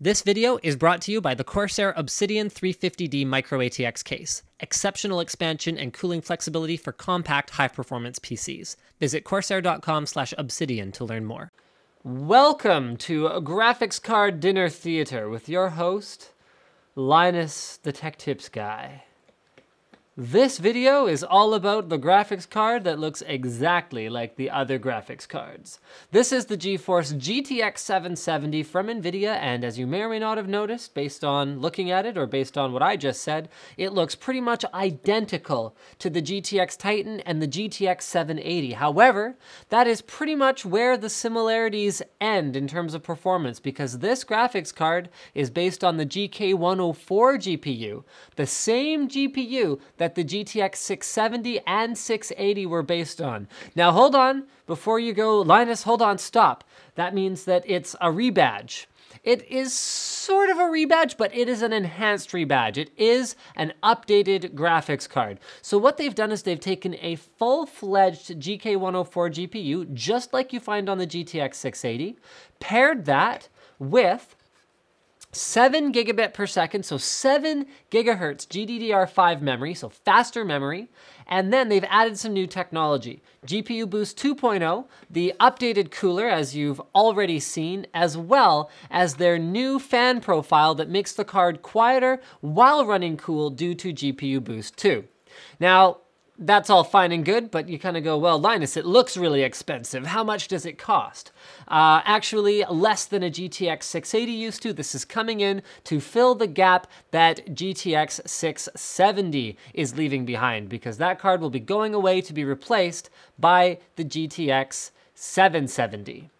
This video is brought to you by the Corsair Obsidian 350D Micro ATX case. Exceptional expansion and cooling flexibility for compact, high-performance PCs. Visit corsair.com slash obsidian to learn more. Welcome to Graphics Card Dinner Theater with your host, Linus the Tech Tips Guy. This video is all about the graphics card that looks exactly like the other graphics cards. This is the GeForce GTX 770 from NVIDIA, and as you may or may not have noticed, based on looking at it or based on what I just said, it looks pretty much identical to the GTX Titan and the GTX 780. However, that is pretty much where the similarities end in terms of performance, because this graphics card is based on the GK104 GPU, the same GPU that that the GTX 670 and 680 were based on. Now hold on, before you go, Linus, hold on, stop. That means that it's a rebadge. It is sort of a rebadge, but it is an enhanced rebadge. It is an updated graphics card. So what they've done is they've taken a full-fledged GK104 GPU, just like you find on the GTX 680, paired that with 7 gigabit per second, so 7 gigahertz GDDR5 memory, so faster memory. And then they've added some new technology. GPU Boost 2.0, the updated cooler, as you've already seen, as well as their new fan profile that makes the card quieter while running cool due to GPU Boost 2. Now, that's all fine and good, but you kind of go, well, Linus, it looks really expensive. How much does it cost? Uh, actually, less than a GTX 680 used to. This is coming in to fill the gap that GTX 670 is leaving behind because that card will be going away to be replaced by the GTX 770.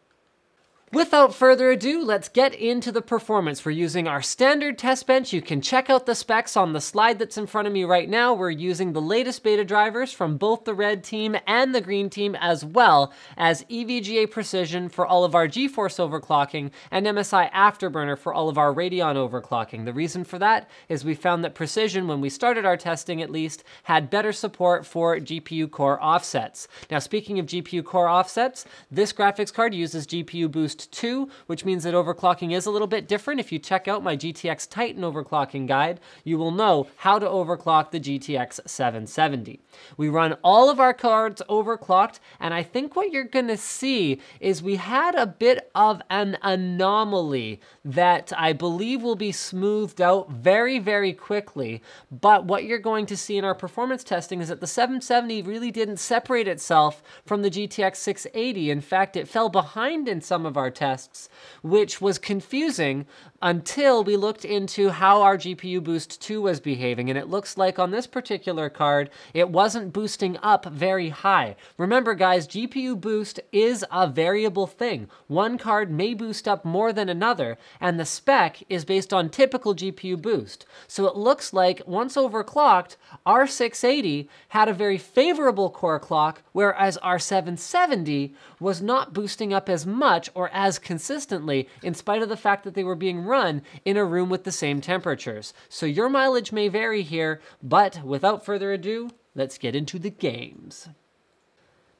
Without further ado, let's get into the performance. We're using our standard test bench. You can check out the specs on the slide that's in front of me right now. We're using the latest beta drivers from both the red team and the green team, as well as EVGA Precision for all of our GeForce overclocking and MSI Afterburner for all of our Radeon overclocking. The reason for that is we found that Precision, when we started our testing at least, had better support for GPU core offsets. Now, speaking of GPU core offsets, this graphics card uses GPU Boost Boost 2, which means that overclocking is a little bit different. If you check out my GTX Titan overclocking guide, you will know how to overclock the GTX 770. We run all of our cards overclocked, and I think what you're gonna see is we had a bit of an anomaly that I believe will be smoothed out very, very quickly. But what you're going to see in our performance testing is that the 770 really didn't separate itself from the GTX 680. In fact, it fell behind in some of our our tests, which was confusing until we looked into how our GPU Boost 2 was behaving, and it looks like on this particular card, it wasn't boosting up very high. Remember guys, GPU Boost is a variable thing. One card may boost up more than another, and the spec is based on typical GPU Boost. So it looks like once overclocked, our 680 had a very favorable core clock, whereas our 770 was not boosting up as much or as consistently, in spite of the fact that they were being run in a room with the same temperatures. So your mileage may vary here, but without further ado, let's get into the games.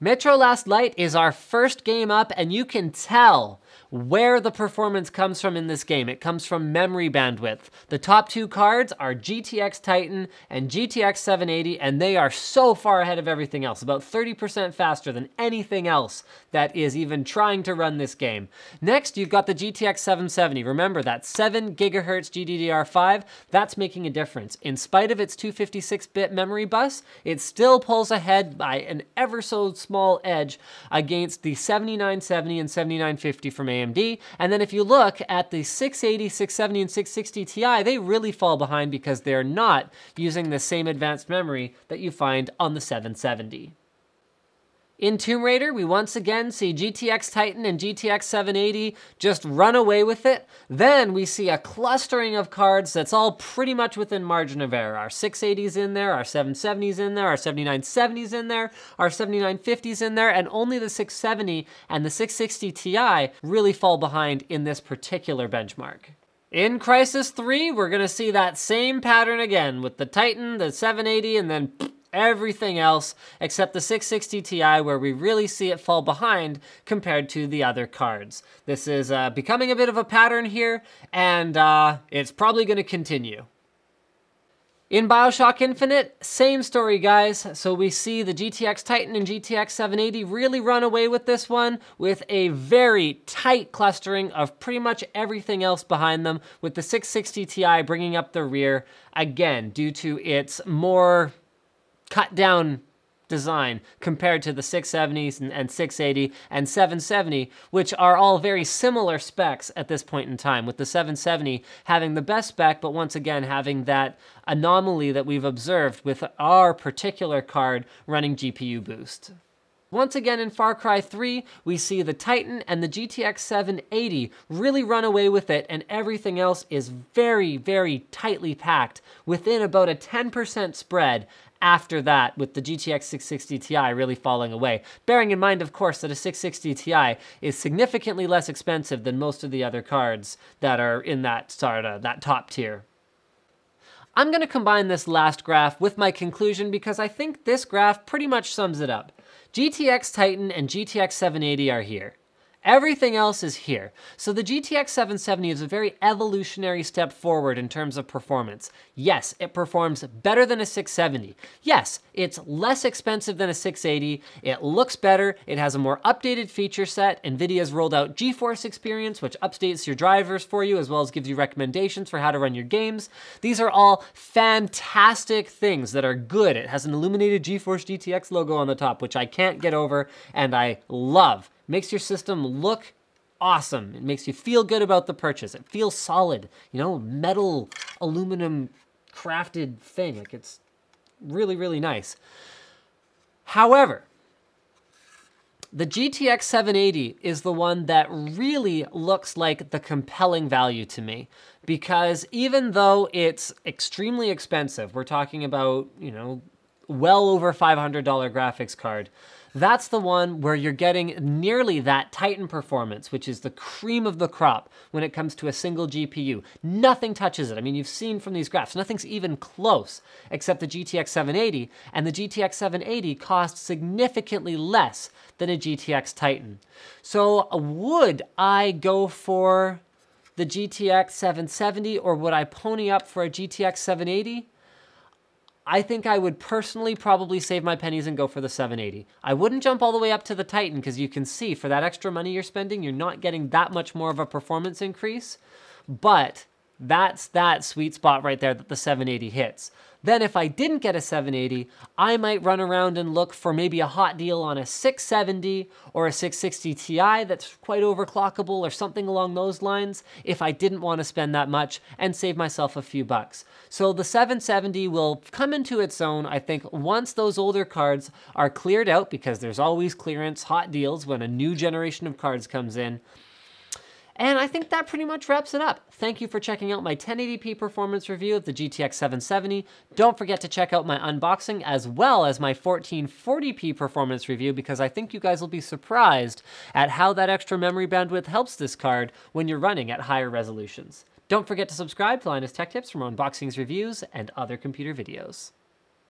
Metro Last Light is our first game up, and you can tell where the performance comes from in this game. It comes from memory bandwidth. The top two cards are GTX Titan and GTX 780, and they are so far ahead of everything else, about 30% faster than anything else that is even trying to run this game. Next, you've got the GTX 770. Remember that 7 gigahertz GDDR5, that's making a difference. In spite of its 256-bit memory bus, it still pulls ahead by an ever so small edge against the 7970 and 7950 from AMD. And then if you look at the 680, 670, and 660 Ti, they really fall behind because they're not using the same advanced memory that you find on the 770. In Tomb Raider, we once again see GTX Titan and GTX 780 just run away with it. Then we see a clustering of cards that's all pretty much within margin of error. Our 680s in there, our 770s in there, our 7970s in there, our 7950s in there, and only the 670 and the 660 Ti really fall behind in this particular benchmark. In Crysis 3, we're gonna see that same pattern again with the Titan, the 780, and then everything else except the 660 Ti where we really see it fall behind compared to the other cards. This is uh, becoming a bit of a pattern here, and uh, it's probably going to continue. In Bioshock Infinite, same story, guys. So we see the GTX Titan and GTX 780 really run away with this one with a very tight clustering of pretty much everything else behind them, with the 660 Ti bringing up the rear, again, due to its more cut down design compared to the 670s and, and, 680 and 770, which are all very similar specs at this point in time, with the 770 having the best spec, but once again having that anomaly that we've observed with our particular card running GPU boost. Once again in Far Cry 3, we see the Titan and the GTX 780 really run away with it, and everything else is very, very tightly packed within about a 10% spread after that with the GTX 660 Ti really falling away. Bearing in mind, of course, that a 660 Ti is significantly less expensive than most of the other cards that are in that, sort of, that top tier. I'm going to combine this last graph with my conclusion because I think this graph pretty much sums it up. GTX Titan and GTX 780 are here. Everything else is here. So the GTX 770 is a very evolutionary step forward in terms of performance. Yes, it performs better than a 670. Yes, it's less expensive than a 680. It looks better. It has a more updated feature set. NVIDIA's rolled out GeForce Experience, which updates your drivers for you as well as gives you recommendations for how to run your games. These are all fantastic things that are good. It has an illuminated GeForce GTX logo on the top, which I can't get over and I love makes your system look awesome. It makes you feel good about the purchase. It feels solid, you know, metal, aluminum crafted thing. Like it's really, really nice. However, the GTX 780 is the one that really looks like the compelling value to me because even though it's extremely expensive, we're talking about, you know, well over $500 graphics card, that's the one where you're getting nearly that Titan performance, which is the cream of the crop when it comes to a single GPU. Nothing touches it. I mean, you've seen from these graphs, nothing's even close except the GTX 780, and the GTX 780 costs significantly less than a GTX Titan. So uh, would I go for the GTX 770 or would I pony up for a GTX 780? I think I would personally probably save my pennies and go for the 780. I wouldn't jump all the way up to the Titan because you can see for that extra money you're spending, you're not getting that much more of a performance increase, but that's that sweet spot right there that the 780 hits. Then if I didn't get a 780, I might run around and look for maybe a hot deal on a 670 or a 660 Ti that's quite overclockable or something along those lines if I didn't want to spend that much and save myself a few bucks. So the 770 will come into its own, I think, once those older cards are cleared out because there's always clearance hot deals when a new generation of cards comes in. And I think that pretty much wraps it up. Thank you for checking out my 1080p performance review of the GTX 770. Don't forget to check out my unboxing as well as my 1440p performance review because I think you guys will be surprised at how that extra memory bandwidth helps this card when you're running at higher resolutions. Don't forget to subscribe to Linus Tech Tips for more unboxings, reviews, and other computer videos.